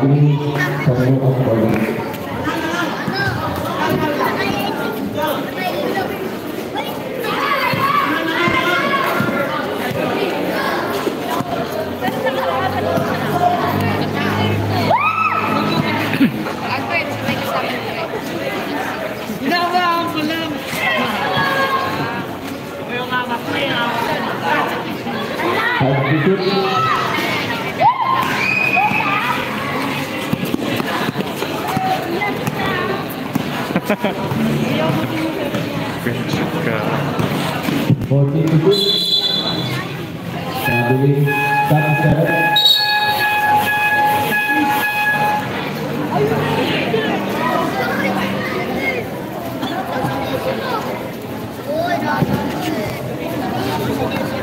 আগ্রহী সংরক্ষণ করেন Bodi cukup. Saat ini tak ada. Thank you.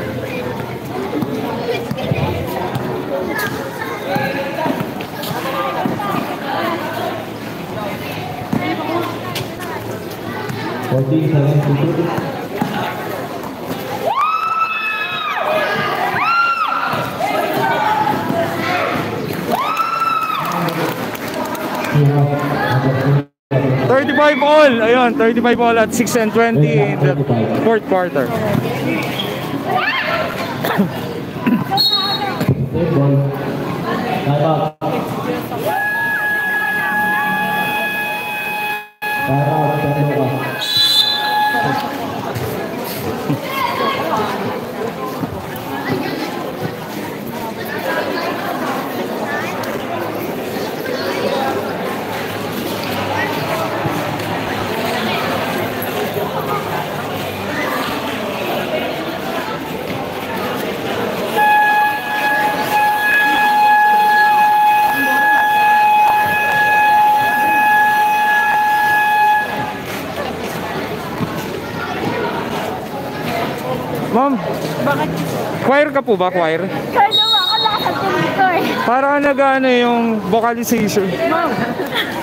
35 all. Ayun, 35 all at 6 and 20 in the fourth quarter. Ma'am, Bakit? choir ka po ba? Choir? Kaya naman ako lakad ko dito eh. Para nag ano yung vocalization.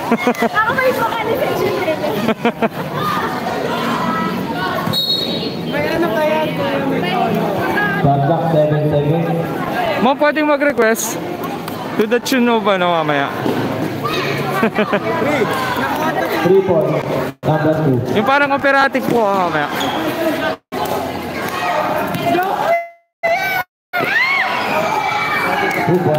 Ako may vocalization din eh. May ano kaya? Start clock 7 seconds. Ma'am, pwedeng mag-request to the tune of ano mamaya. Three points. Number two. Yung parang operatic po ah, mamaya. Kupon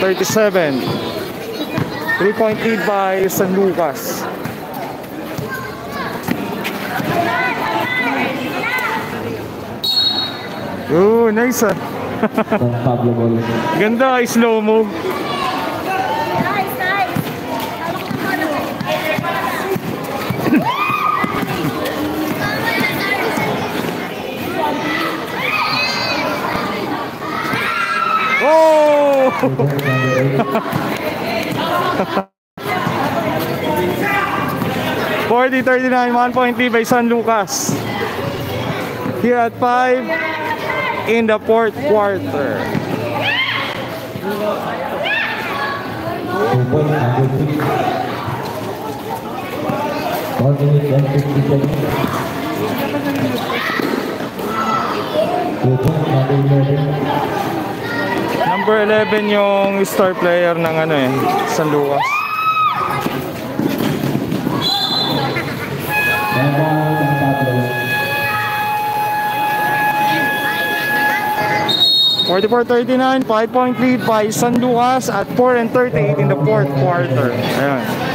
37, may Three-point lead by San Lucas. Oh, nice. Uh. Pablo ball. Ganda, slow mo. Oh! Forty thirty nine, one point lead by San Lucas. Here at five in the fourth quarter. Number 11 yung star player ng ano eh, San Lucas. Uh, 44-39, 5 point lead by San Lucas at 4 and 38 in the fourth quarter. Ayan.